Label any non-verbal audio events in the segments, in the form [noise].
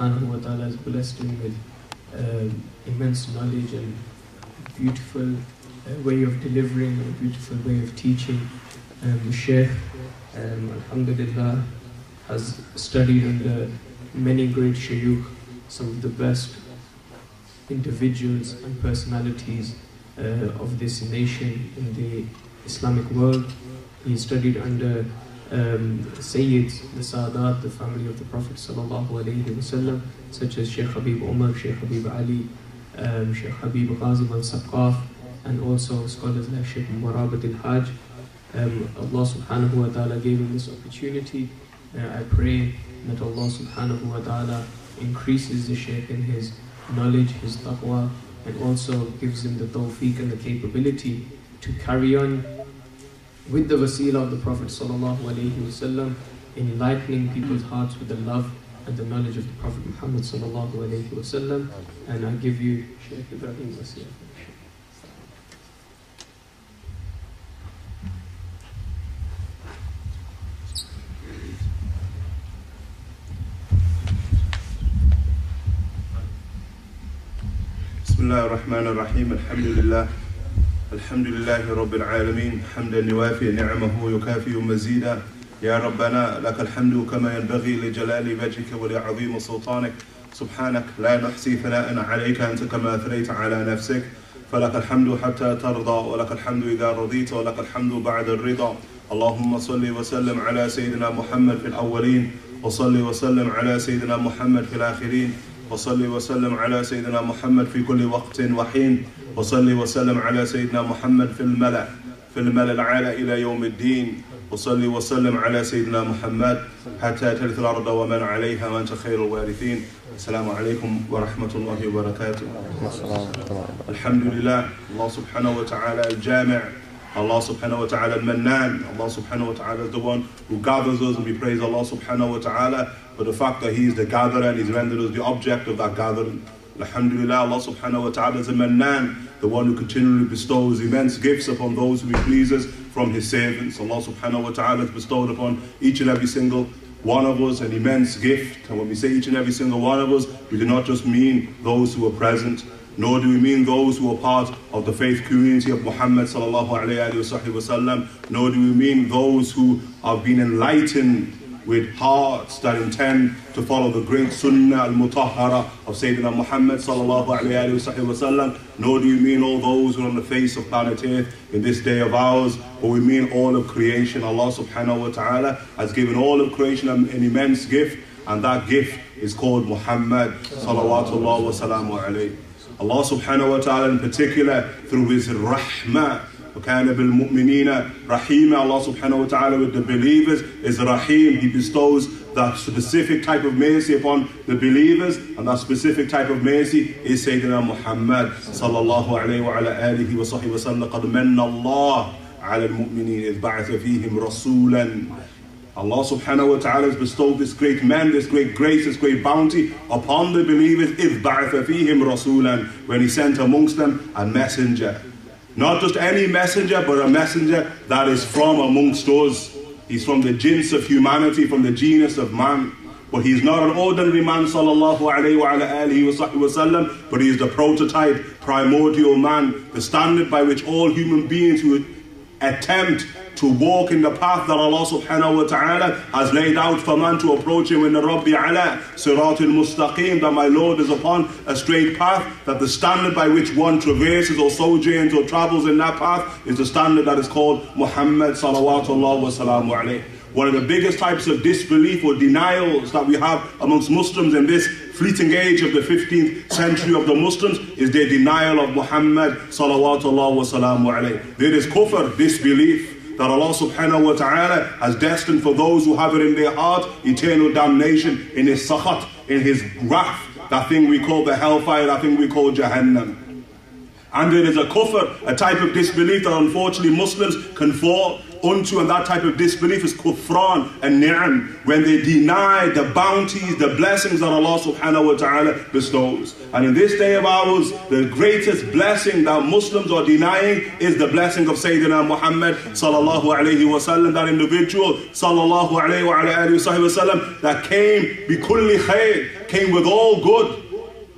subhanahu wa ta'ala has blessed him with um, immense knowledge and beautiful uh, way of delivering, a beautiful way of teaching. Um, the Shaykh, um, alhamdulillah, has studied under many great shaykh, some of the best individuals and personalities uh, of this nation in the Islamic world. He studied under um, Sayyids, the Sadat, the family of the Prophet wasallam, such as Sheikh Habib Umar, Sheikh Habib Ali, um, Sheikh Habib Ghazi al Saqaf, and also scholars like Sheikh Murabit al-Hajj. Um, Allah subhanahu wa ta'ala gave him this opportunity. Uh, I pray that Allah subhanahu wa ta'ala increases the Shaykh in his knowledge, his taqwa, and also gives him the tawfiq and the capability to carry on with the wasila of the Prophet وسلم, enlightening people's hearts with the love and the knowledge of the Prophet Muhammad وسلم, and I give you Shaykh Ibrahim Osi Efa. بسم الله الرحمن الرحيم الحمد لله الحمد لله رب العالمين حمدا يوافي نعمه يكافئ مزيدا. يا ربنا لك الحمد كما ينبغي لجلال وجهك ولعظيم سلطانك. سبحانك لا نحصي ثناء عليك أنت كما أثنيت على نفسك. فلك الحمد حتى ترضى ولك الحمد إذا رضيت ولك الحمد بعد الرضا. اللهم صل وسلم على سيدنا محمد في الأولين وصل وسلم على سيدنا محمد في الآخرين. وصل وسلم على سيدنا محمد في كل وقت وحين. وصل وسلم على سيدنا محمد في الملأ في الملأ الأعلى إلى يوم الدين. وصل وسلم على سيدنا محمد حتى ترث الأرض ومن عليها وأنت خير الوارثين. السلام عليكم ورحمة الله وبركاته. الحمد لله. الله سبحانه وتعالى الجامع Allah subhanahu wa ta'ala al-Mannan, Allah subhanahu wa ta'ala is the one who gathers us and we praise Allah subhanahu wa ta'ala for the fact that He is the gatherer and He's rendered us the object of that gathering. Alhamdulillah, Allah subhanahu wa ta'ala is a Mannan, the one who continually bestows immense gifts upon those who He pleases from His servants. Allah subhanahu wa ta'ala has bestowed upon each and every single one of us an immense gift. And when we say each and every single one of us, we do not just mean those who are present, nor do we mean those who are part of the faith community of Muhammad nor do we mean those who have been enlightened with hearts that intend to follow the great sunnah al-mutahhara of Sayyidina Muhammad nor do we mean all those who are on the face of planet Earth in this day of ours, but we mean all of creation. Allah subhanahu wa ta'ala has given all of creation an, immense gift, and that gift is called Muhammad sallallahu alayhi. Allah subhanahu wa ta'ala in particular through his rahmah وكان بالمؤمنين رحيما Allah subhanahu wa ta'ala with the believers is rahim he bestows that specific type of mercy upon the believers and that specific type of mercy is Sayyidina Muhammad sallallahu alayhi wa ala alihi wa sahbihi wa sallam قد من الله على المؤمنين إذ بعث فيهم رسولا Allah subhanahu wa ta'ala has bestowed this great man, this great grace, this great bounty upon the believers. إِذْ بَعْثَ فِيهِمْ رَسُولًا When he sent amongst them a messenger. Not just any messenger, but a messenger that is from amongst us. He's from the jinns of humanity, from the genus of man. But he's not an ordinary man, sallallahu alayhi wa alihi wa sallam, but he is the prototype, primordial man, the standard by which all human beings who attempt to walk in the path that Allah subhanahu wa ta'ala has laid out for man to approach him in the Rabbi ala Siratul Mustaqim that my Lord is upon a straight path that the standard by which one traverses or sojourns or travels in that path is the standard that is called Muhammad salawatullah wa salamu. One of the biggest types of disbelief or denials that we have amongst Muslims in this fleeting age of the 15th century of the Muslims is their denial of Muhammad salawatullah wa salamu alayhi. There is kufr, disbelief that Allah subhanahu wa ta'ala has destined for those who have it in their heart eternal damnation in His sakhat, in His wrath, that thing we call the hellfire, that thing we call Jahannam. And there is a kufr, a type of disbelief that unfortunately Muslims can fall unto, and that type of disbelief is kufran and ni'am, when they deny the bounties, the blessings that Allah subhanahu wa ta'ala bestows. And in this day of ours, the greatest blessing that Muslims are denying is the blessing of Sayyidina Muhammad sallallahu alayhi wa sallam, that individual sallallahu alayhi wa sallam that came bi kulli khair, came with all good.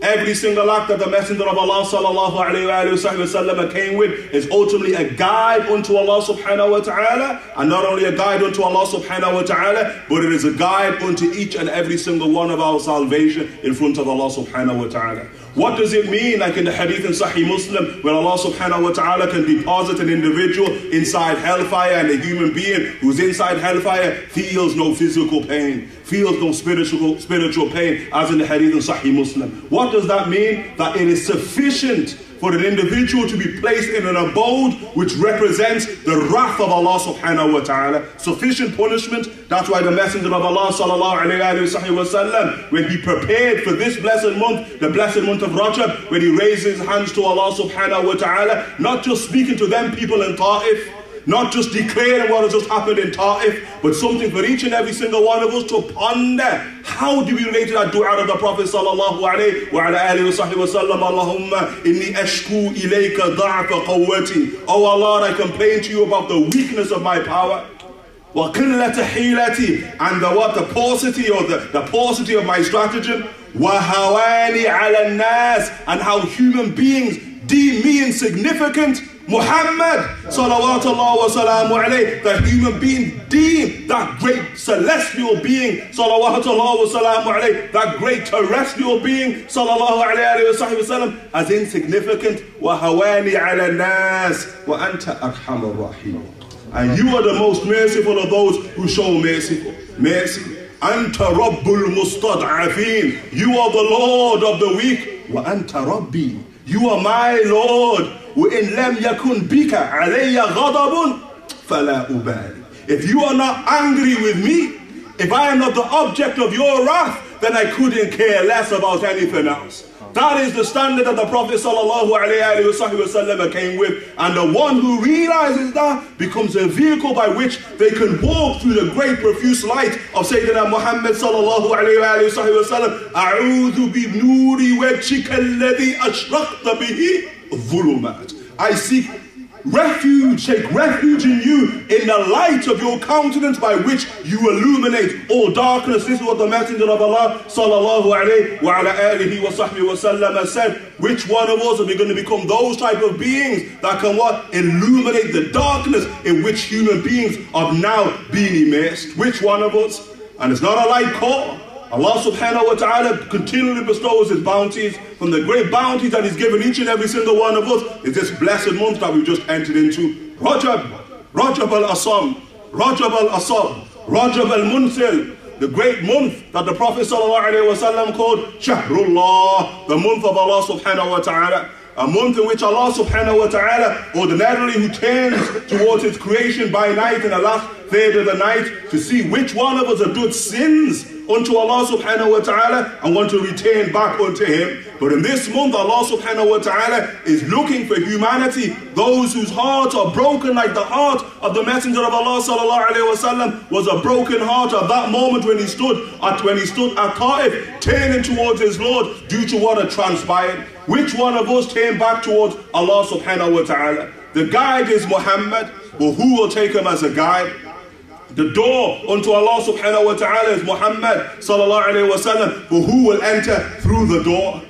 Every single act that the Messenger of Allah sallallahu alayhi wa sallam came with is ultimately a guide unto Allah subhanahu wa ta'ala. And not only a guide unto Allah subhanahu wa ta'ala, but it is a guide unto each and every single one of our salvation in front of Allah subhanahu wa ta'ala. What does it mean, like in the hadith in Sahih Muslim, where Allah subhanahu wa ta'ala can deposit an individual inside hellfire and a human being who's inside hellfire feels no physical pain, feels no spiritual, spiritual pain, as in the hadith in Sahih Muslim. What does that mean? That it is sufficient for an individual to be placed in an abode which represents the wrath of Allah subhanahu wa ta'ala. Sufficient punishment. That's why the Messenger of Allah sallallahu alayhi when he prepared for this blessed month, the blessed month of Rajab, when he raised his hands to Allah subhanahu wa ta'ala, not just speaking to them people in Ta'if, not just declaring what has just happened in Ta'if, but something for each and every single one of us to ponder. How do we relate to that dua of the Prophet sallallahu alayhi wa ala alihi wa sahbihi wa sallam, Allahumma inni ashku ilayka da'fa qawwati. Oh Allah, I complain to you about the weakness of my power. وَقِلَّةَ حِيلَتي And the what? The paucity or the, the paucity of my stratagem. وَهَوَانِ عَلَى النَّاسِ And how human beings deem me insignificant. Muhammad salawatullah wa salamu alayhi, the human being deemed that great celestial being salawatullah wa salamu alayhi, that great terrestrial being sallallahu alayhi wa sallam as insignificant wa hawani ala nas wa anta arhamar rahim. And you are the most merciful of those who show mercy. Mercy. Anta Rabbul Mustad'afin. You are the Lord of the weak. Wa anta Rabbi. You are my Lord. وإن لم يكن بك علي غضب فلا أبالي If you are not angry with me, if I am not the object of your wrath, then I couldn't care less about anything else. That is the standard that the Prophet ﷺ came with. And the one who realizes that becomes a vehicle by which they can walk through the great profuse light of Sayyidina Muhammad ﷺ. أعوذ بنور وجهك الذي أشرقت به Vulumat, I seek refuge, take refuge in you, in the light of your countenance by which you illuminate all darkness. This is what the Messenger of Allah sallallahu alayhi wasallam, wa sallam said. Which one of us are we going to become those type of beings that can what? Illuminate the darkness in which human beings are now being immersed. Which one of us? And it's not a light call. Allah subhanahu wa ta'ala continually bestows his bounties. From the great bounties that he's given each and every single one of us is this blessed month that we've just entered into. Rajab, Rajab al-Asam, Rajab al-Asab, Rajab al-Munsil, the great month that the Prophet ﷺ called Shahrullah, the month of Allah subhanahu wa ta'ala. A month in which Allah subhanahu wa ta'ala ordinarily who turns towards his creation by night and the third of the night to see which one of us have done sins unto Allah subhanahu wa ta'ala and want to return back unto Him. But in this month, Allah subhanahu wa ta'ala is looking for humanity, those whose hearts are broken like the heart of the Messenger of Allah sallallahu alayhi wa sallam was a broken heart at that moment when he stood at when he stood at Ta'if, turning towards his Lord due to what had transpired. Which one of us turned back towards Allah subhanahu wa ta'ala? The guide is Muhammad, but who will take him as a guide? The door unto Allah subhanahu wa ta'ala is Muhammad sallallahu alayhi wa sallam, but who will enter through the door?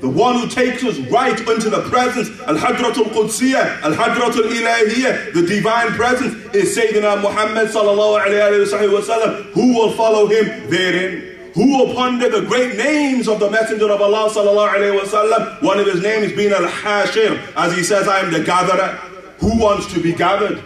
The one who takes us right into the presence, Al-Hadratul Qudsiyah, Al-Hadratul Ilahiyah, the divine presence is Sayyidina Muhammad sallallahu alayhi wa sallam, who will follow him therein. Who will ponder the great names of the Messenger of Allah sallallahu alayhi wa sallam? One of his names being Al-Hashir, as he says, I am the gatherer. Who wants to be gathered?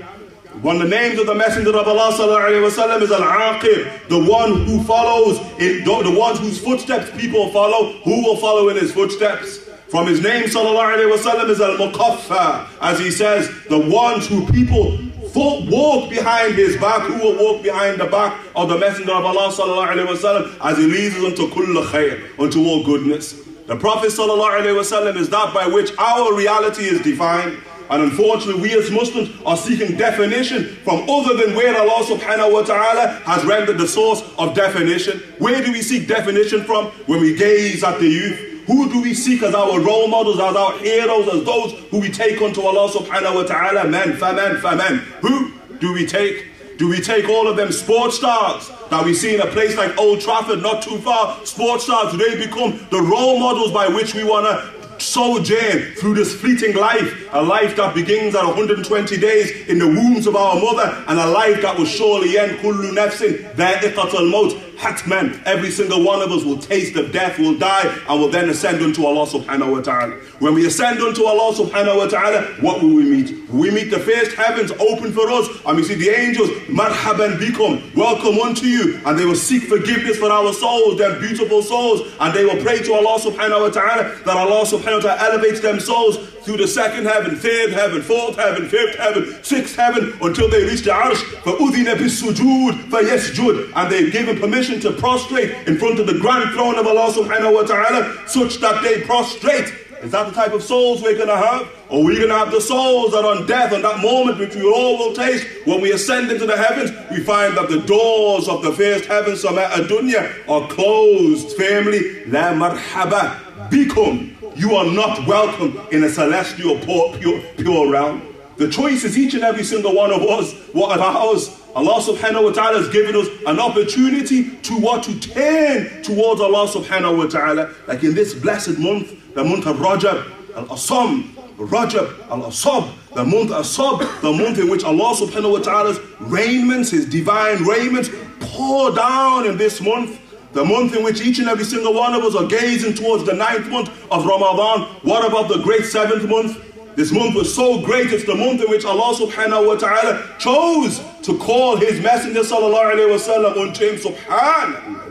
One of the names of the Messenger of Allah وسلم, is Al-Aqib, the one who follows, in, the one whose footsteps people follow, who will follow in his footsteps. From his name وسلم, is Al-Muqaffa, as he says, the ones who people walk behind his back, who will walk behind the back of the Messenger of Allah وسلم, as he leads us unto kull khair, unto all goodness. The Prophet وسلم, is that by which our reality is defined. And unfortunately, we as Muslims are seeking definition from other than where Allah subhanahu wa ta'ala has rendered the source of definition. Where do we seek definition from? When we gaze at the youth. Who do we seek as our role models, as our heroes, as those who we take unto Allah subhanahu wa ta'ala? Men, faman, faman. Who do we take? Do we take all of them sports stars that we see in a place like Old Trafford, not too far? Sports stars, do they become the role models by which we want to sojourn through this fleeting life, a life that begins at 120 days in the wombs of our mother, and a life that will surely end. Kullu nafsin dha'iqatul maut. Hatman, every single one of us will taste of death, will die, and will then ascend unto Allah subhanahu wa ta'ala. When we ascend unto Allah subhanahu wa ta'ala, what will we meet? We meet the first heavens open for us, and we see the angels, marhaban bikum, welcome unto you, and they will seek forgiveness for our souls, their beautiful souls, and they will pray to Allah subhanahu wa ta'ala that Allah subhanahu wa ta'ala elevates them souls through the second heaven, third heaven, fourth heaven, fifth heaven, sixth heaven, until they reach the arsh. فَأُذِنَ بِالسُّجُودِ فَيَسْجُدْ And they've given permission to prostrate in front of the grand throne of Allah subhanahu wa ta'ala, such that they prostrate. Is that the type of souls we're going to have? Or are we going to have the souls that on death, on that moment which we all will taste, when we ascend into the heavens, we find that the doors of the first heaven, Samat Dunya, are closed firmly. La marhaba bikum. You are not welcome in a celestial pure, pure, pure realm. The choice is each and every single one of us. What about ours? Allah subhanahu wa ta'ala has given us an opportunity to what? To turn towards Allah subhanahu wa ta'ala. Like in this blessed month, the month of Rajab, Al-Asam, Rajab, Al-Asab, the month Asab, the month in which Allah subhanahu wa ta'ala's raiments, His divine raiments, pour down in this month The month in which each and every single one of us are gazing towards the ninth month of Ramadan. What about the great seventh month? This month was so great, it's the month in which Allah subhanahu wa ta'ala chose to call His Messenger sallallahu alayhi wa sallam unto Him subhanallah.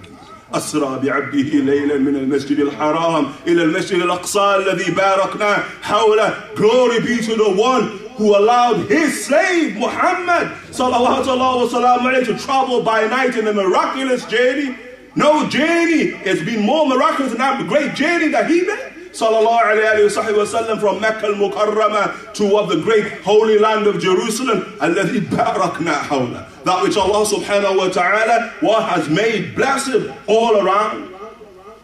أسرى بعبده ليلا من المسجد الحرام إلى المسجد الأقصى الذي باركنا حوله Glory be to the one who allowed his slave Muhammad sallallahu alayhi to travel by night in a miraculous journey. no journey has been more miraculous than that great journey that he made. Sallallahu alayhi from Mecca al-Mukarramah toward the great holy land of Jerusalem. Alladhi barakna hawla. That which Allah subhanahu wa ta'ala has made blessed all around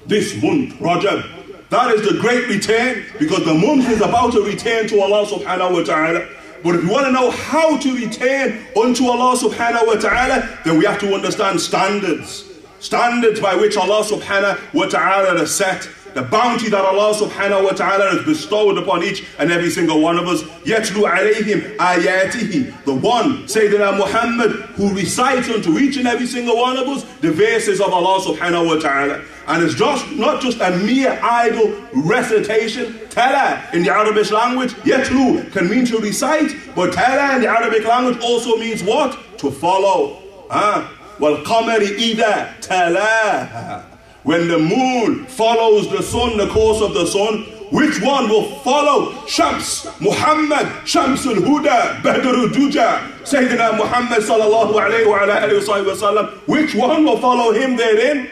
this month, Rajab. That is the great return because the month is about to return to Allah subhanahu wa ta'ala. But if you want to know how to return unto Allah subhanahu wa ta'ala, then we have to understand standards. Standards by which Allah subhanahu wa ta'ala has set the bounty that Allah subhanahu wa ta'ala has bestowed upon each and every single one of us. Yatlu alayhim ayatihi. The one, Sayyidina Muhammad, who recites unto each and every single one of us the verses of Allah subhanahu wa ta'ala. And it's just not just a mere idle recitation. Tala in the Arabic language, yatlu can mean to recite, but tala in the Arabic language also means what? To follow. Ah. وَالْقَمَرِ إِذَا تَلَاهَا when the moon follows the sun, the course of the sun, which one will follow Shams, Muhammad, Shamsul Huda, Badru Duja, Sayyidina Muhammad sallallahu alayhi wa alayhi wa sallam, which one will follow him therein?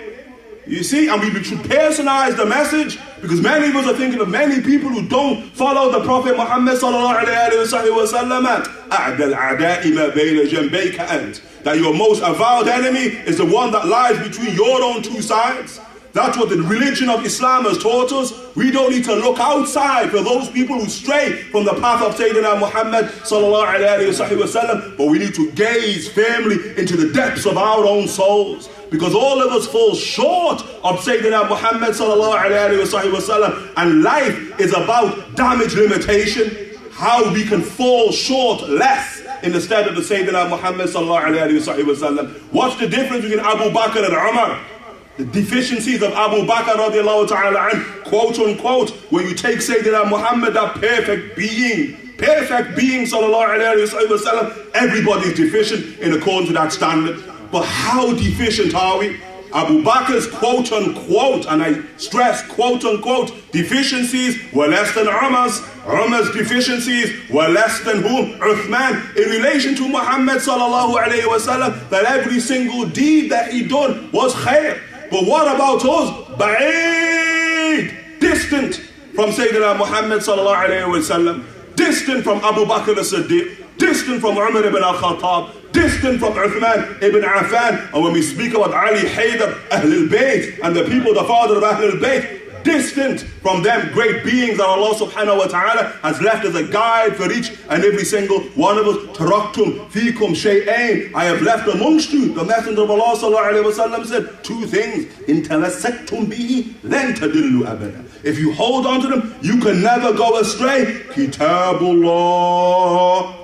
You see, and we should personalize the message because many of us are thinking of many people who don't follow the Prophet Muhammad sallallahu alayhi wa. That your most avowed enemy is the one that lies between your own two sides. That's what the religion of Islam has taught us. We don't need to look outside for those people who stray from the path of Sayyidina Muhammad wa but we need to gaze firmly into the depths of our own souls. Because all of us fall short of Sayyidina Muhammad wa and life is about damage limitation, how we can fall short less in the stead of the Sayyidina Muhammad sallam. What's the difference between Abu Bakr and Umar? The deficiencies of Abu Bakr quote unquote, when you take Sayyidina Muhammad, that perfect being, perfect being sallallahu alayhi wa sallam, everybody's deficient in accordance to that standard. But how deficient are we? Abu Bakr's quote unquote, and I stress quote unquote, deficiencies were less than Umar's. Umar's deficiencies were less than whom? Uthman. In relation to Muhammad sallallahu alayhi wasallam, that every single deed that he done was khair. But what about us? Ba'id, distant from Sayyidina Muhammad sallallahu alayhi wasallam distant from Abu Bakr as-Siddiq, distant from Umar ibn al-Khattab, distant from Uthman ibn Affan. And when we speak about Ali Haydar, Ahlul Bayt, and the people, the father of Ahlul Bayt, distant from them great beings that Allah subhanahu wa ta'ala has left as a guide for each and every single one of us. Taraktum fikum shay'ain. I have left amongst you. The Messenger of Allah sallallahu alayhi wa sallam said two things. In tamassaktum bihi, then tadillu abada. If you hold on to them, you can never go astray. Kitabullah,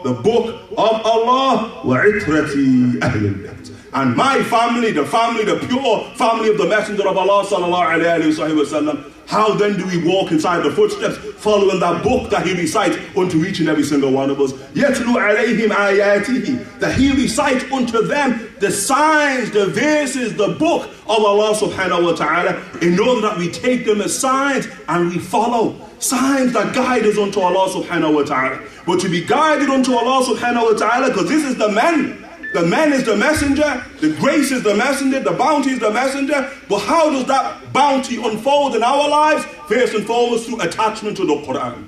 the book of Allah, wa itrati ahlul and my family, the family, the pure family of the Messenger of Allah sallallahu alayhi wa sallam, how then do we walk inside the footsteps, following that book that he recites unto each and every single one of us? Yatlu alayhim ayatihi, that he recites unto them the signs, the verses, the book of Allah subhanahu wa ta'ala, in order that we take them as signs and we follow. Signs that guide us unto Allah subhanahu wa ta'ala. But to be guided unto Allah subhanahu wa ta'ala, because this is the man the man is the messenger, the grace is the messenger, the bounty is the messenger. But how does that bounty unfold in our lives? First and foremost, through attachment to the Quran.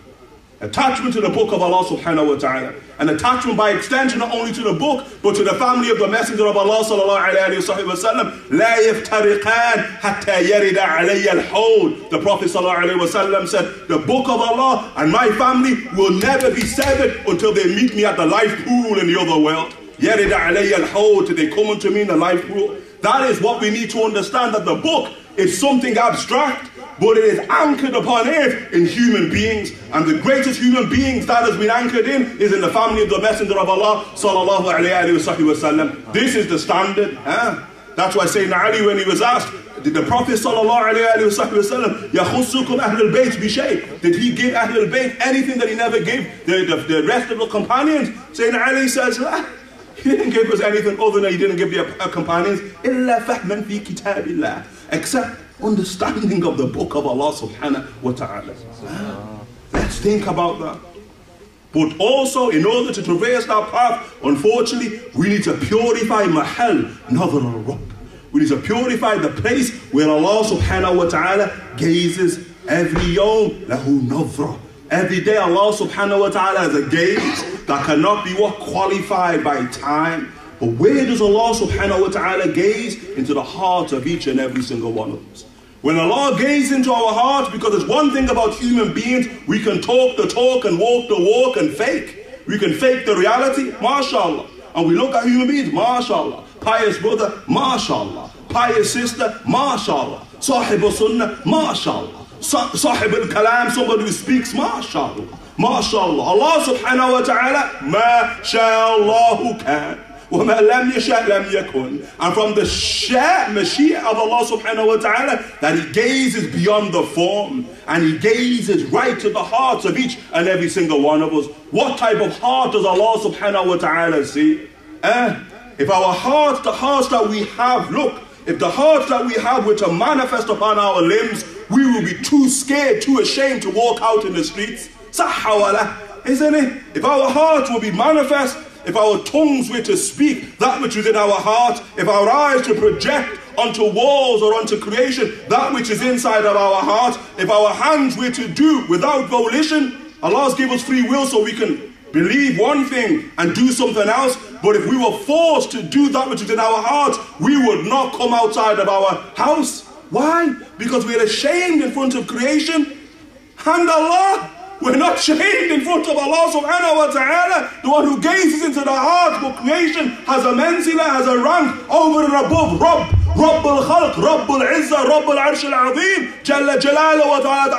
Attachment to the book of Allah subhanahu wa ta'ala. And attachment by extension not only to the book, but to the family of the Messenger of Allah sallallahu alayhi wa sallam. لا يفترقان حتى يرد علي الحوض. The Prophet sallallahu alayhi wa sallam said, the book of Allah and my family will never be severed until they meet me at the life pool in the other world. يَرِدَ عَلَيَّ الْحَوْض They come unto me in the life pool. That is what we need to understand that the book is something abstract, but it is anchored upon earth in human beings. And the greatest human beings that has been anchored in is in the family of the Messenger of Allah sallallahu alayhi wa This is the standard. Huh? That's why Sayyidina Ali, when he was asked, did the Prophet sallallahu alayhi wa sallam, يَخُصُّكُمْ أَهْلُ الْبَيْتِ بِشَيْءٍ Did he give Ahlul Bayt anything that he never gave the, the, the rest of the companions? Sayyidina Ali says, ah, he didn't give us anything other than he didn't give the companions إِلَّا فَهْمًا فِي كِتَابِ اللَّهِ Except understanding of the book of Allah subhanahu wa ta'ala. Let's think about that. But also, in order to traverse that path, unfortunately, we need to purify mahal, nazar al We need to purify the place where Allah subhanahu wa ta'ala gazes every yom, lahu nazra. Every day Allah subhanahu wa ta'ala has a that cannot be what qualified by time. But where does Allah subhanahu wa ta'ala gaze? Into the heart of each and every single one of us. When Allah gazes into our hearts, because there's one thing about human beings, we can talk the talk and walk the walk and fake. We can fake the reality, mashallah. And we look at human beings, mashallah. Pious brother, mashallah. Pious sister, mashallah. Sahib sunnah, mashallah. Sahib al-kalam, somebody who speaks, mashallah. MashaAllah. Allah subhanahu wa ta'ala, ma sha'allahu kan. وَمَا لَمْ يَشَأْ لَمْ يَكُنْ And from the sha' mashia of Allah subhanahu wa ta'ala, that He gazes beyond the form, and He gazes right to the hearts of each and every single one of us. What type of heart does Allah subhanahu wa ta'ala see? Eh? If our hearts, the hearts that we have, look, if the hearts that we have were to manifest upon our limbs, we will be too scared, too ashamed to walk out in the streets. Sahawala, isn't it? If our hearts will be manifest, if our tongues were to speak that which is in our heart, if our eyes to project onto walls or onto creation that which is inside of our heart, if our hands were to do without volition, Allah's give us free will so we can believe one thing and do something else. But if we were forced to do that which is in our hearts, we would not come outside of our house. Why? Because we are ashamed in front of creation and Allah. We're not [laughs] shamed in front of Allah subhanahu wa ta'ala, the one who gazes into the heart, but creation has a manzila, has a rank over and above Rabb, Rabb al-Khalq, Rabb al-Izzah, Rabb al-Arsh al-Azim, Jalla Jalaluhu wa ta'ala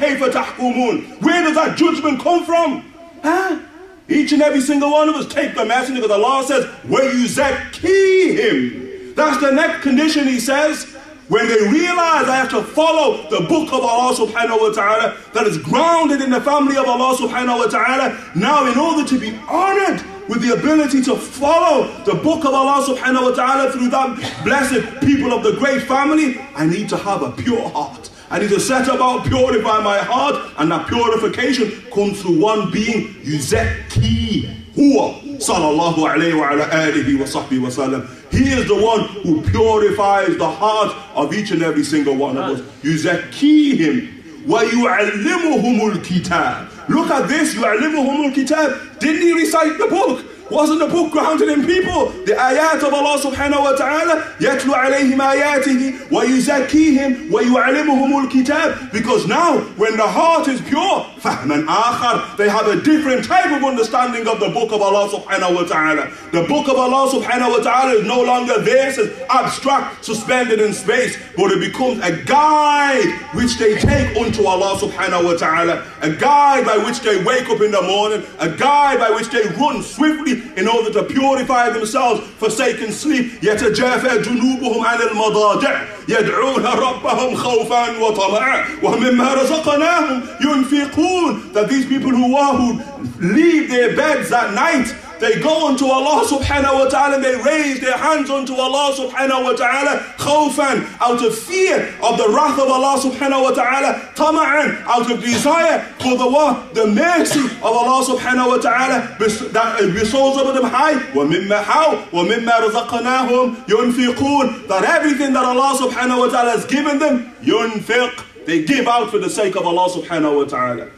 kayfa tahkumun. Where does that judgment come from? Huh? Each and every single one of us take the message because Allah says, where you zaki him. That's the next condition he says. When they realize I have to follow the book of Allah subhanahu wa ta'ala that is grounded in the family of Allah subhanahu wa ta'ala, now in order to be honored with the ability to follow the book of Allah subhanahu wa ta'ala through that blessed people of the great family, I need to have a pure heart. I need to set about purify my heart, and that purification comes through one being, Yuzaki huwa sallallahu Alaihi Wasallam. He is the one who purifies the heart of each and every single one of us. Yuzakihim wa kitab. Look at this, yu'allimuhumul kitab. Didn't he recite the book? Wasn't the book grounded in people? The ayat of Allah subhanahu wa ta'ala يَتْلُ عَلَيْهِمْ آيَاتِهِ وَيُزَكِّيهِمْ وَيُعْلِمُهُمُ الْكِتَابِ Because now, when the heart is pure, فَهْمًا آخَر They have a different type of understanding of the book of Allah subhanahu wa ta'ala. The book of Allah subhanahu wa ta'ala is no longer there as abstract, suspended in space, but it becomes a guide which they take unto Allah subhanahu wa ta'ala. A guide by which they wake up in the morning, a guide by which they run swiftly in order to purify themselves, forsaking sleep. يتجافى جنوبهم عن المضاجع يدعون ربهم خوفا وطمعا ومما رزقناهم ينفقون that these people who are who leave their beds at night they go unto Allah subhanahu wa ta'ala and they raise their hands unto Allah subhanahu wa ta'ala khawfan out of fear of the wrath of Allah subhanahu wa ta'ala tama'an out of desire for the what? The mercy of Allah subhanahu wa ta'ala that uh, bestows over them high. وَمِمَّا how? وَمِمَّا رَزَقْنَاهُمْ يُنْفِقُونَ that everything that Allah subhanahu wa ta'ala has given them يُنْفِق they give out for the sake of Allah subhanahu wa ta'ala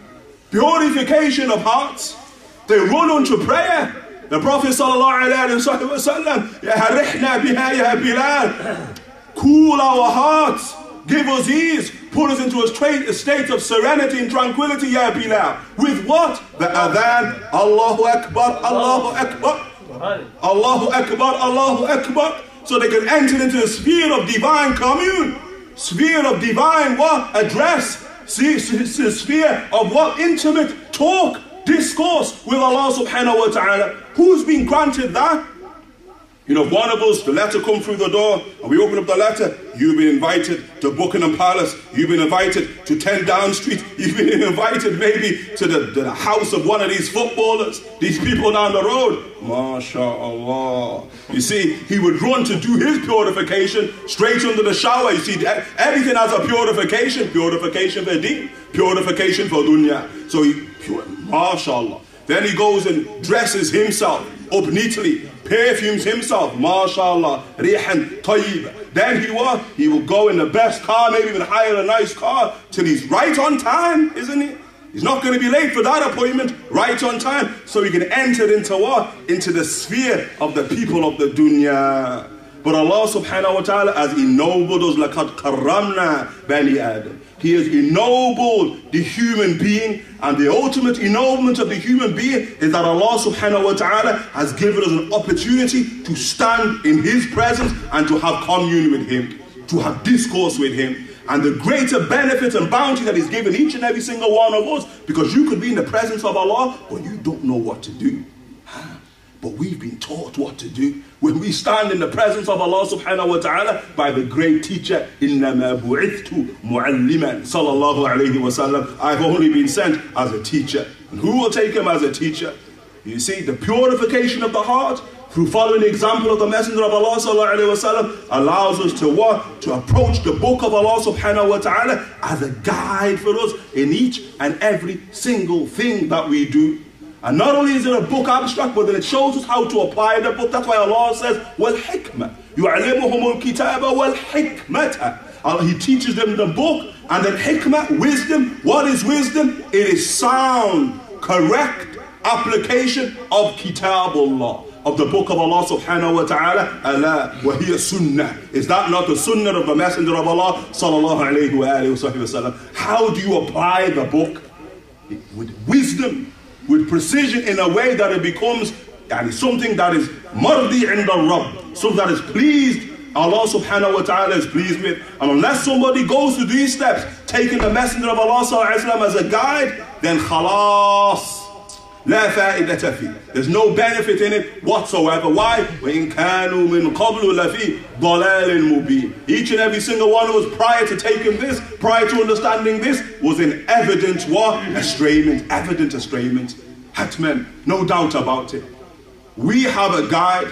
purification of hearts. They run unto prayer. The Prophet sallallahu cool our hearts, give us ease, put us into a state of serenity and tranquility, Ya Bilal. With what? The adhan, Allahu Akbar, Allahu Akbar, Allahu Akbar, Allahu Akbar. So they can enter into the sphere of divine commune, sphere of divine what? Address, see, sphere of what? Intimate talk discourse with Allah subhanahu wa ta'ala. Who's been granted that? You know, one of us, the letter come through the door, and we open up the letter. You've been invited to Buckingham Palace. You've been invited to 10 Down Street. [laughs] You've been invited maybe to the, the house of one of these footballers, these people down the road. MashaAllah. You see, he would run to do his purification straight under the shower. You see, everything has a purification. Purification for deen, purification for dunya. So, he, pure, MashaAllah. Then he goes and dresses himself up neatly, perfumes himself, mashallah, rihan tayyib. Then he what? He will go in the best car, maybe even hire a nice car, till he's right on time, isn't he? He's not going to be late for that appointment, right on time, so he can enter into what? Into the sphere of the people of the dunya. But Allah subhanahu wa ta'ala has ennobled us, لَقَدْ كَرَّمْنَا بَنِي Adam. He has ennobled the human being, and the ultimate ennoblement of the human being is that Allah subhanahu wa ta'ala has given us an opportunity to stand in His presence and to have commune with Him, to have discourse with Him. And the greater benefit and bounty that He's given each and every single one of us, because you could be in the presence of Allah, but you don't know what to do. But we've been taught what to do when we stand in the presence of Allah subhanahu wa ta'ala by the great teacher, إِنَّمَا بُعِثْتُ مُعَلِّمًا sallallahu alayhi wa sallam. I've only been sent as a teacher. And who will take him as a teacher? You see, the purification of the heart through following the example of the Messenger of Allah sallallahu alayhi wa sallam allows us to what? To approach the book of Allah subhanahu wa ta'ala as a guide for us in each and every single thing that we do. And not only is it a book abstract, but then it shows us how to apply the book. That's why Allah says, Well hikmah. يُعْلِمُهُمُ الْكِتَابَ وَالْحِكْمَةَ He teaches them the book and then hikmah, wisdom. What is wisdom? It is sound, correct application of kitabullah of the book of Allah subhanahu wa ta'ala, Allah wa hiya sunnah. Is that not the sunnah of the Messenger of Allah sallallahu alayhi wa alayhi wa How do you apply the book? With wisdom with precision in a way that it becomes yani, something that is mardi in the Rabb, something that is pleased Allah subhanahu wa ta'ala is pleased with. And unless somebody goes through these steps, taking the Messenger of Allah as a guide, then khalas. لا فائدة فيه. There's no benefit in it whatsoever. Why? وإن كانوا من قبل لفي ضلال مبين. Each and every single one of us prior to taking this, prior to understanding this, was in evident what? Estrayment. Evident estrayment. Hatman. No doubt about it. We have a guide.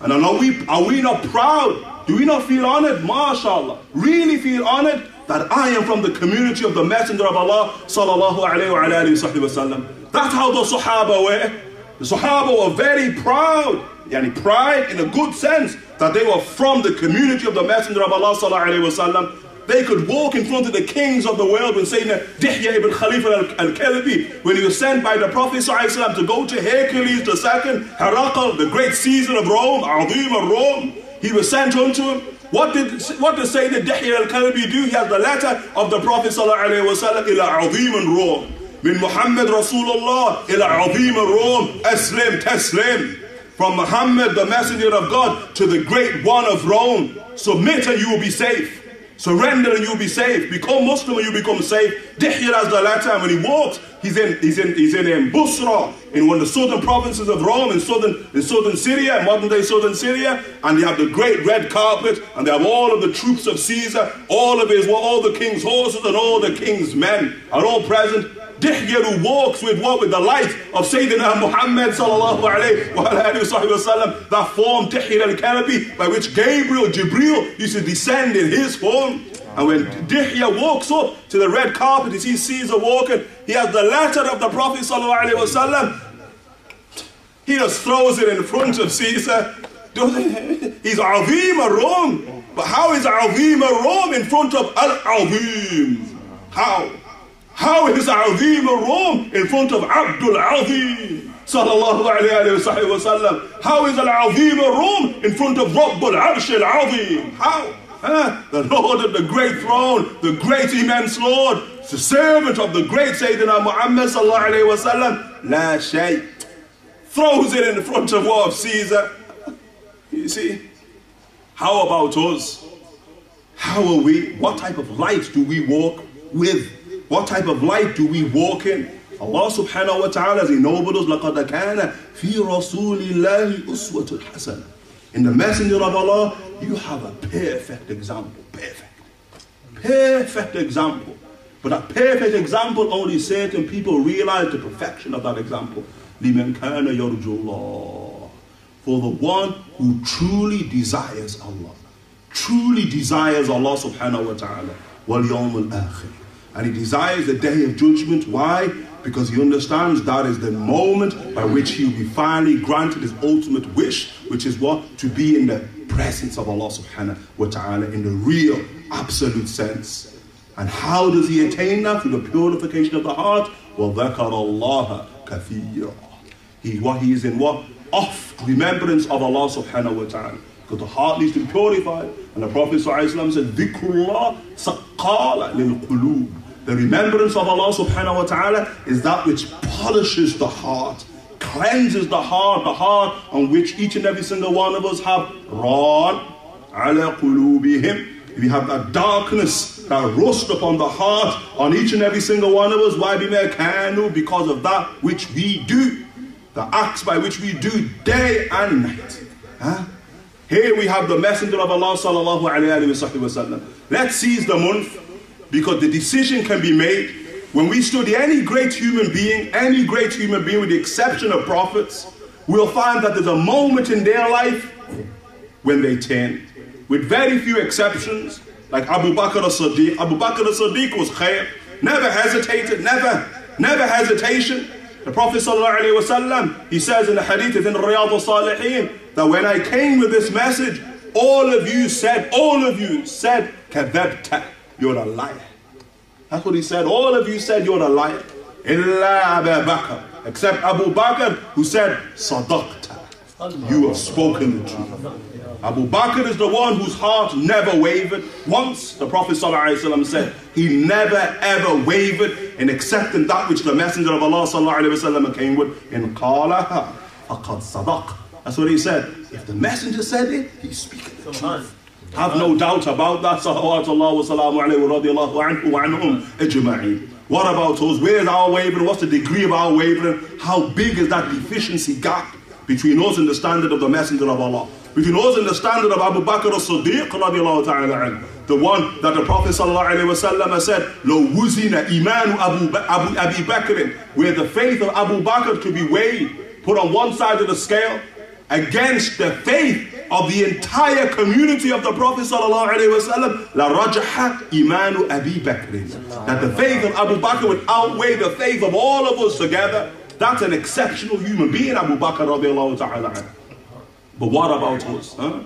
And are we, are we not proud? Do we not feel honored? MashaAllah. Really feel honored that I am from the community of the Messenger of Allah sallallahu alayhi wa alayhi wa sallam. that's how the Sahaba were. The Sahaba were very proud, yani pride in a good sense, that they were from the community of the Messenger of Allah. They could walk in front of the kings of the world when Sayyidina Dihya ibn Khalifa al-Kalbi, when he was sent by the Prophet sallallahu to go to Hercules II, Herakl, the great Caesar of Rome, Azim of Rome, he was sent unto him. What did what did Sayyidina Dihya al-Kalbi do? He has the letter of the Prophet sallallahu alaihi wasallam ila Azim in Rome. من محمد رسول الله إلى عظيم الروم أسلم تسلم from Muhammad, the messenger of God, to the great one of Rome. Submit and you will be safe. Surrender and you'll be safe. Become Muslim and you become safe. Dihya as the latter, and when he walks, he's in he's in he's in um, Busra, in one of the southern provinces of Rome, in southern in southern Syria, modern day southern Syria, and they have the great red carpet, and they have all of the troops of Caesar, all of his all the king's horses and all the king's men are all present. Dihya who walks with what? With the light of Sayyidina Muhammad sallallahu alayhi wa sallam, that form Dihya al-Kalbi by which Gabriel, Jibril used to descend in his form. And when Dihya walks up to the red carpet, he sees Caesar walking, he has the letter of the Prophet sallallahu alayhi wa sallam. He just throws it in front of Caesar. He's Azim Rome. But how is Azim Rome in front of Al-Azim? How? How is Azim Rome in front of Abdul Azim? Sallallahu alayhi wa sallam. How is Al-Azim Rome in front of Rabbul Arsh Al-Azim? How? Huh? The Lord of the great throne, the great immense Lord, the servant of the great Sayyidina Muhammad sallallahu alayhi wa sallam. La shay. Throws it in front of what of Caesar. You see? How about us? How are we? What type of light do we walk with? What type of light do we walk in? Allah subhanahu wa ta'ala has ennobled us. لَقَدْ كَانَ فِي رَسُولِ اللَّهِ أُسْوَةٌ حَسَنَةٌ In the messenger of Allah, you have a perfect example. Perfect. Perfect example. But that perfect example, only certain people realize the perfection of that example. لِمَنْ كَانَ يَرْجُ اللَّهِ For the one who truly desires Allah. Truly desires Allah subhanahu wa ta'ala. وَالْيَوْمُ الْآخِرِ and he desires the day of judgment. Why? Because he understands that is the moment by which he will be finally granted his ultimate wish, which is what? To be in the presence of Allah subhanahu wa ta'ala in the real, absolute sense. And how does he attain that? Through the purification of the heart. وَذَكَرَ اللَّهَ كَثِيرًا He, what, he is in what? Oft remembrance of Allah subhanahu wa ta'ala. Because the heart needs to be purified. And the Prophet ﷺ said, ذِكْرُ اللَّهِ سَقَّالَ لِلْقُلُوبِ the remembrance of Allah subhanahu wa ta'ala is that which polishes the heart, cleanses the heart, the heart on which each and every single one of us have ala qulubihim. You have that darkness, that rust upon the heart on each and every single one of us, why be candle? Because of that which we do, the acts by which we do day and night. Huh? Here we have the Messenger of Allah sallallahu alayhi wa. Let's seize the month because the decision can be made when we study any great human being, any great human being with the exception of prophets, we'll find that there's a moment in their life when they turn. With very few exceptions, like Abu Bakr as-Siddiq. Abu Bakr as-Siddiq was khair, never hesitated, never, never hesitation. The Prophet ﷺ, he says in the hadith in Riyadh al-Salihin, that when I came with this message, all of you said, all of you said, kadhabta you're a liar. That's what he said. All of you said you're a liar. Illa Abu Bakr. Except Abu Bakr who said, Sadaqta. You have spoken the truth. Abu Bakr is the one whose heart never wavered. Once the Prophet said, he never ever wavered in accepting that which the Messenger of Allah came with. In qalaha faqad sadaq. That's what he said. If the Messenger said it, he's speaking the truth. Have no doubt about that. What about us? Where is our wavering? What's the degree of our wavering? How big is that deficiency gap between us and the standard of the Messenger of Allah? Between us and the standard of Abu Bakr as-Siddiq ta'ala. The one that the Prophet sallallahu said, Lo wuzina imanu Abu, Abu Abi Bakr, where the faith of Abu Bakr could be weighed, put on one side of the scale, against the faith of the entire community of the Prophet rajaha imanu Abi Bakr. That the faith of Abu Bakr would outweigh the faith of all of us together. That's an exceptional human being, Abu Bakr radiallahu ta'ala. But what about us? Huh?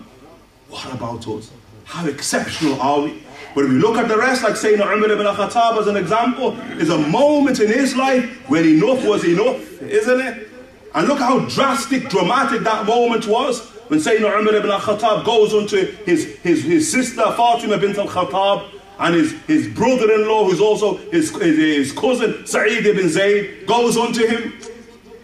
What about us? How exceptional are we? But if you look at the rest, like Sayyidina Umar ibn al-Khattab as an example, is a moment in his life when enough was enough, isn't it? And look how drastic, dramatic that moment was when Sayyidina Umar ibn al-Khattab goes unto his, his, his sister Fatima bint al-Khattab and his, his brother-in-law, who's also his, his, his cousin Sa'id ibn Zayd, goes unto him.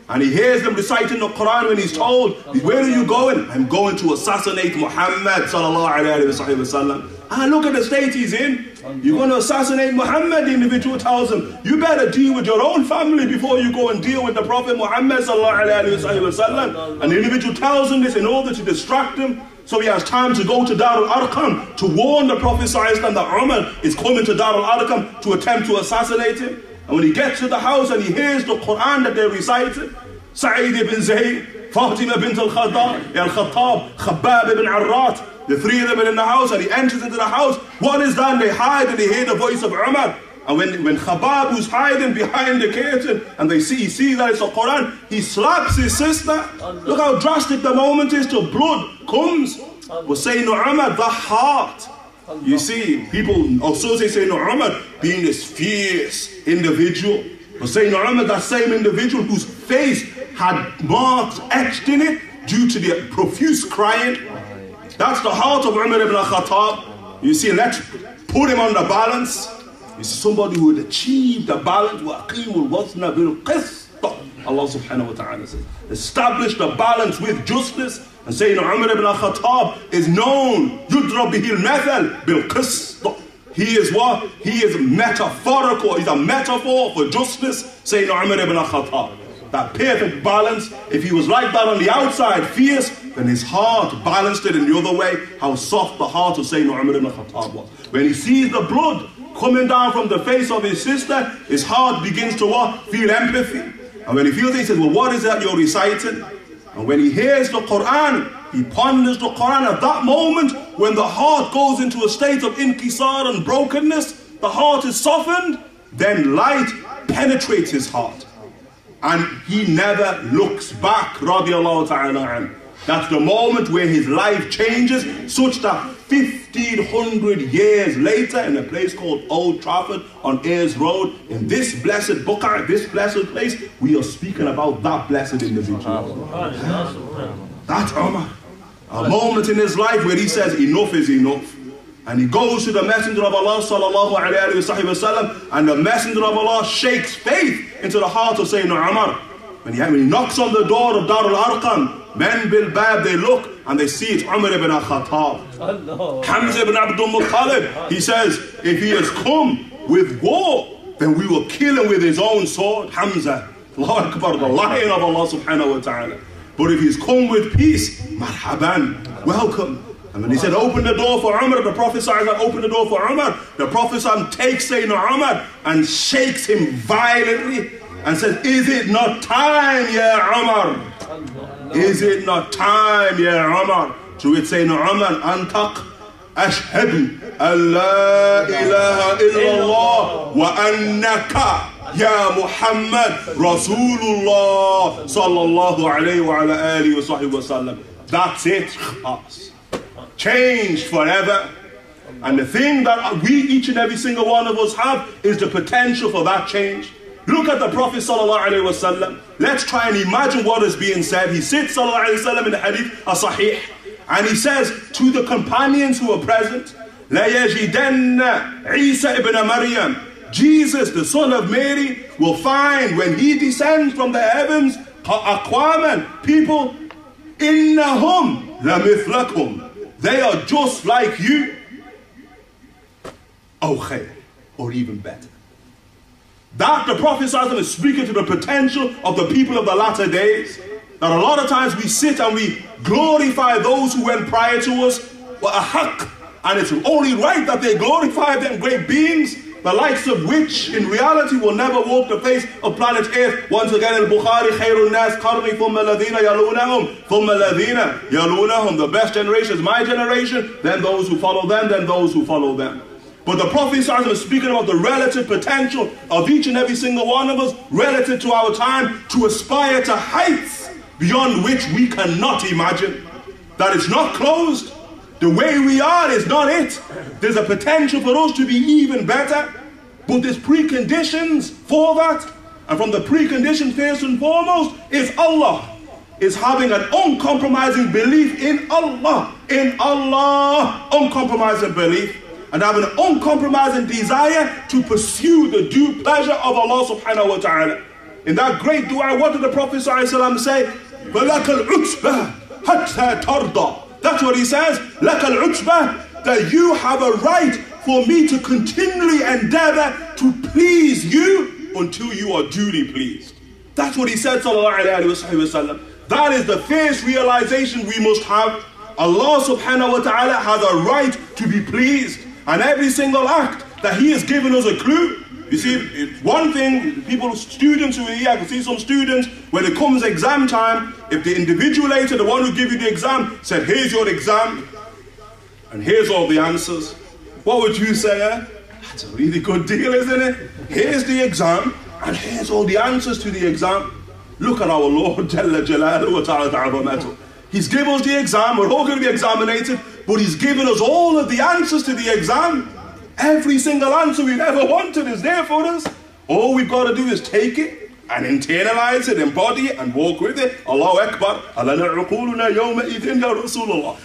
And he hears them reciting the Quran when he's told, Where are you going? I'm going to assassinate Muhammad sallallahu alayhi wa sallam. And look at the state he's in. You're going to assassinate Muhammad, the individual tells him. You better deal with your own family before you go and deal with the Prophet Muhammad. And the individual tells him this in order to distract him. So he has time to go to Dar al-Arqam to warn the Prophet that Umar is coming to Dar al-Arqam to attempt to assassinate him. And when he gets to the house and he hears the Quran that they're reciting, Sa'id ibn Zayd, Fatima bint al-Khattab, al-Khattab, Khabbab ibn Arrat, the three of them are in the house and he enters into the house. What is that? they hide and they hear the voice of Umar. And when, when Khabab, who's hiding behind the curtain, and they see, he sees that it's the Quran, he slaps his sister. Look how drastic the moment is till blood comes. We're saying, Umar, the heart you see, people associate Sayyidina Umar being this fierce individual. But Sayyidina Umar, that same individual whose face had marks etched in it due to the profuse crying. That's the heart of Umar ibn Khattab. You see, let's put him on the balance. You see, somebody who would achieve the balance. Allah subhanahu wa ta'ala says, establish the balance with justice and Sayyidina Umar ibn al-Khattab is known, يُدْرَ بِهِ الْمَثَلْ بِالْقِسْطِ He is what? He is metaphorical. He's a metaphor for justice. Sayyidina Umar ibn al-Khattab. That perfect balance. If he was like that on the outside, fierce, then his heart balanced it in the other way. How soft the heart of Sayyidina Umar ibn al-Khattab was. When he sees the blood coming down from the face of his sister, his heart begins to what? Feel empathy. And when he feels it, he says, well, what is that you're reciting? And when he hears the Quran, he ponders the Quran at that moment when the heart goes into a state of inkisar and brokenness, the heart is softened, then light penetrates his heart. And he never looks back, radiallahu ta'ala That's the moment where his life changes such that 1500 years later in a place called Old Trafford on Ayers Road, in this blessed Bukhara, this blessed place, we are speaking about that blessed individual. That's Umar. A moment in his life where he says, enough is enough. And he goes to the Messenger of Allah sallallahu alayhi wa sallam, and the Messenger of Allah shakes faith into the heart of Sayyidina Umar. When he, when he knocks on the door of Dar al-Arqam, men bil bab, they look and they see it's Umar ibn al-Khattab. Hamza ibn Abdul Muttalib, he says, if he has come with war, then we will kill him with his own sword. Hamza, Allah Akbar, the lion of Allah subhanahu wa ta'ala. But if he's come with peace, marhaban, welcome. And when he said, open the door for Umar, the Prophet said, open the door for Umar. The Prophet takes Sayyidina Umar and shakes him violently and says, Is it not time, Ya Umar? Is it not time, Ya Umar? To it say, No, Umar, Antak, أشهد أن لا إله إلا الله وأنك يا محمد رسول الله صلى الله عليه وعلى آله وصحبه وسلم. That's it. Changed forever. And the thing that we, each and every single one of us have is the potential for that change. Look at the Prophet sallallahu Let's try and imagine what is being said. He said sallallahu in the hadith a Sahih, And he says to the companions who were present, La Isa ibn Maryam. Jesus, the son of Mary, will find when he descends from the heavens, people, innahum lamithrakum. They are just like you. Oh, okay, or even better. Dr. Prophet is speaking to the potential of the people of the latter days. That a lot of times we sit and we glorify those who went prior to us, but a haq, and it's only right that they glorify them great beings, the likes of which in reality will never walk the face of planet Earth. Once again in Bukhari, Khairun Nas, Qarni, Thumma Ladina, Yalunahum, Thumma Ladina, Yalunahum. The best generation is my generation, then those who follow them, then those who follow them. But the Prophet is speaking about the relative potential of each and every single one of us relative to our time to aspire to heights beyond which we cannot imagine. That it's not closed. The way we are is not it. There's a potential for us to be even better, but there's preconditions for that. And from the precondition, first and foremost, is Allah. Is having an uncompromising belief in Allah. In Allah, uncompromising belief and have an uncompromising desire to pursue the due pleasure of Allah subhanahu wa ta'ala. In that great dua, what did the Prophet ﷺ say? That's what he says. That you have a right for me to continually endeavor to please you until you are duly pleased. That's what he said, That is the first realization we must have. Allah subhanahu wa ta'ala has a right to be pleased. And every single act that He has given us a clue. You see, one thing, people, students who are here, I can see some students, when it comes exam time, if the invigilator, the one who give you the exam, said, here's your exam, and here's all the answers, what would you say? Eh? That's a really good deal, isn't it? Here's the exam, and here's all the answers to the exam. Look at our Lord, Jalla Jalaluhu wa ta'ala He's given us the exam, we're all going to be examinated, but He's given us all of the answers to the exam. Every single answer we've ever wanted is there for us. All we've got to do is take it and internalize it, embody it, and walk with it. Allahu Akbar.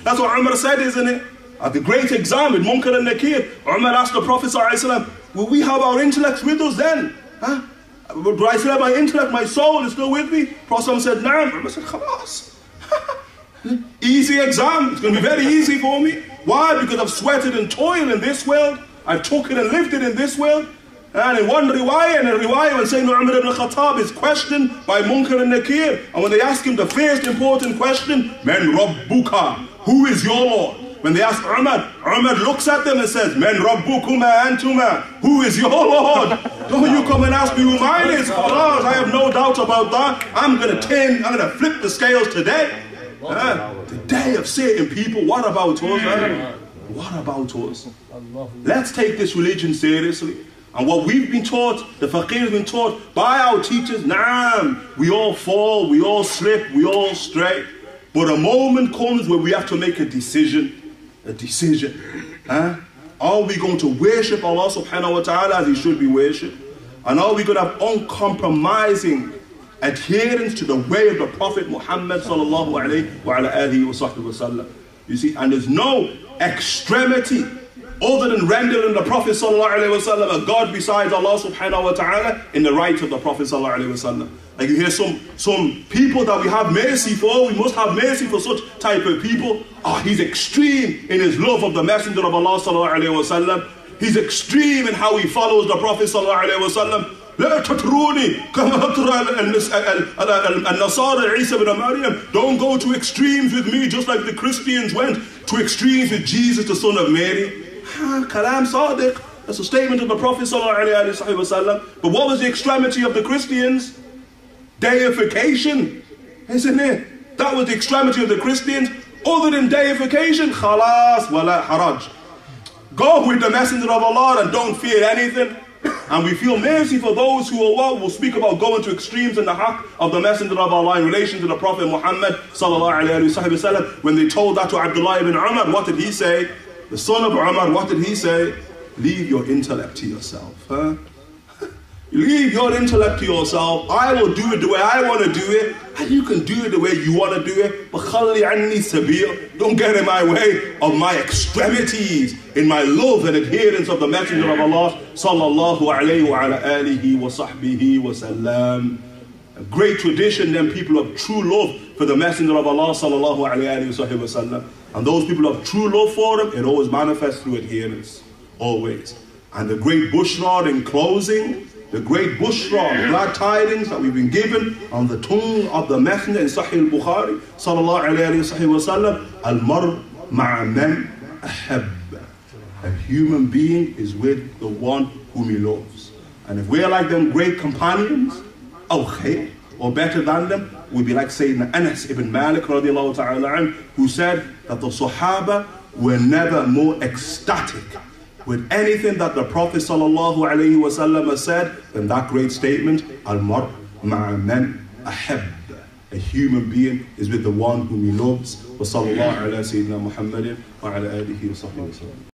That's what Umar said, isn't it? At the great exam in Munkar and Nakir, Umar asked the Prophet, Will we have our intellects with us then? Huh? Do I still have my intellect, my soul is still with me? Prophet said, Naam. Umar said, Khalas. [laughs] easy exam. It's going to be very easy for me. Why? Because I've sweated and toiled in this world. I've took it and lived it in this world. And in one riwayah, in a riwayah, when Sayyidina Umar ibn Khattab is questioned by Munkar and Nakir, and when they ask him the first important question, Men Rabbuka, who is your Lord? When they ask Umar, Umar looks at them and says, Men Rabbukuma Antuma, who is your Lord? [laughs] Don't you come and ask me who mine is. I have no doubt about that. I'm going to turn, I'm going to flip the scales today. The day of Satan, people, what about us? What about us? Let's take this religion seriously. And what we've been taught, the faqir has been taught by our teachers, naam, we all fall, we all slip, we all stray. But a moment comes where we have to make a decision. A decision. Huh? Are we going to worship Allah subhanahu wa ta'ala as He should be worshipped? And are we going to have uncompromising adherence to the way of the Prophet Muhammad sallallahu alayhi wa You see, and there's no extremity other than rendering the Prophet sallallahu alayhi wa a God besides Allah subhanahu wa ta'ala in the right of the Prophet sallallahu alayhi wa Like you hear some, some people that we have mercy for, we must have mercy for such type of people. Ah, oh, he's extreme in his love of the Messenger of Allah sallallahu alayhi wa He's extreme in how he follows the Prophet sallallahu alayhi wa لا تتروني كما ترى النصارى عيسى بن مريم don't go to extremes with me just like the Christians went to extremes with Jesus the son of Mary kalam sadiq that's a statement of the Prophet but what was the extremity of the Christians deification isn't it that was the extremity of the Christians other than deification khalas wala haraj go with the messenger of Allah and don't fear anything and we feel mercy for those who Allah will speak about going to extremes in the haqq of the Messenger of Allah in relation to the Prophet Muhammad وسلم, when they told that to Abdullah ibn Umar, what did he say? The son of Umar, what did he say? Leave your intellect to yourself. Huh? [laughs] Leave your intellect to yourself. I will do it the way I want to do it, and you can do it the way you want to do it. But don't get in my way of my extremities in my love and adherence of the Messenger of Allah sallallahu alayhi wa alihi wa sahbihi wa sallam. A great tradition, then people of true love for the Messenger of Allah sallallahu alayhi wa sallam. And those people of true love for him, it always manifests through adherence. Always. And the great bushra in closing the great bushra, glad tidings that we've been given on the tongue of the Messenger in Sahih al-Bukhari, sallallahu alayhi wa sallam, al-mar ma'aman ahab. A human being is with the one whom he loves. And if we're like them great companions, okay, or better than them, we'd be like Sayyidina Anas ibn Malik radiallahu ta'ala who said that the Sahaba were never more ecstatic with anything that the Prophet ﷺ has said, then that great statement, Al-Mar ma'aman ahab. a human being is with the one whom he loves. وصلى الله على سيدنا محمد وعلى آله وصحبه وسلم.